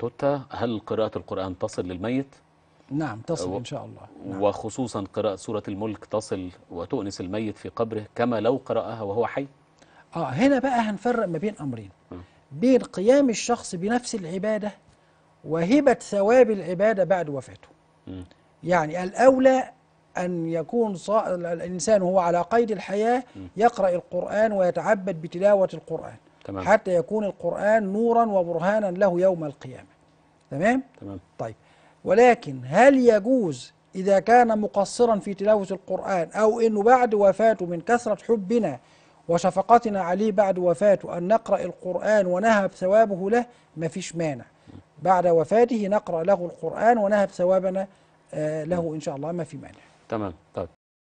توتا هل قراءة القرآن تصل للميت نعم تصل إن شاء الله نعم. وخصوصا قراءة سورة الملك تصل وتؤنس الميت في قبره كما لو قرأها وهو حي آه هنا بقى هنفرق ما بين أمرين م. بين قيام الشخص بنفس العبادة وهبة ثواب العبادة بعد وفاته مم. يعني الأولى أن يكون الإنسان وهو على قيد الحياة يقرأ القرآن ويتعبد بتلاوة القرآن تمام. حتى يكون القرآن نورا وبرهانا له يوم القيامة. تمام؟ تمام. طيب. ولكن هل يجوز إذا كان مقصرا في تلاوة القرآن أو أنه بعد وفاته من كثرة حبنا وشفقتنا عليه بعد وفاته أن نقرأ القرآن ونهب ثوابه له؟ ما فيش مانع. بعد وفاته نقرأ له القرآن ونهب ثوابنا آه، له إن شاء الله. ما في مانع. تمام. طيب.